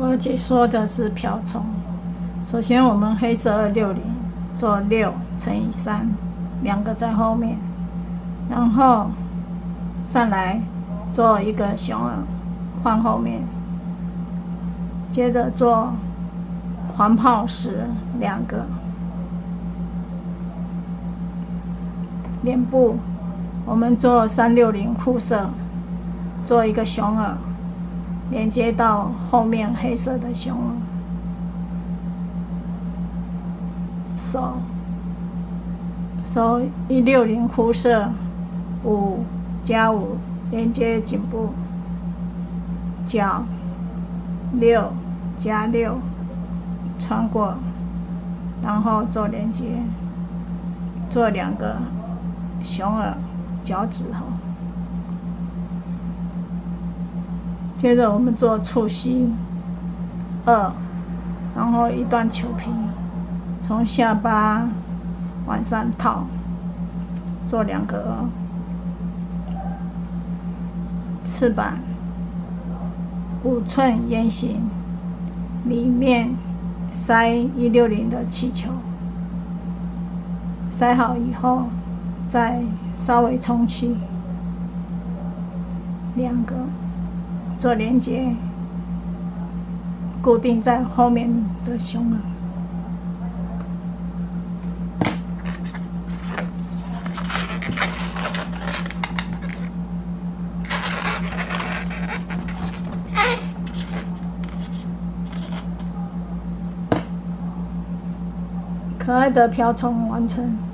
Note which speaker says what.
Speaker 1: 我解说的是瓢虫。首先，我们黑色二六零做六乘以三，两个在后面，然后上来做一个熊耳换后面，接着做环泡石两个，脸部我们做三六零护色，做一个熊耳，连接到后面黑色的熊。手手一六零枯色五加五连接颈部，脚六加六穿过，然后做连接，做两个熊耳脚趾头，接着我们做触须二，然后一段球皮。从下巴往上套，做两个翅膀，五寸圆形，里面塞一六零的气球，塞好以后再稍微充气，两个做连接，固定在后面的胸耳。可爱的瓢虫完成。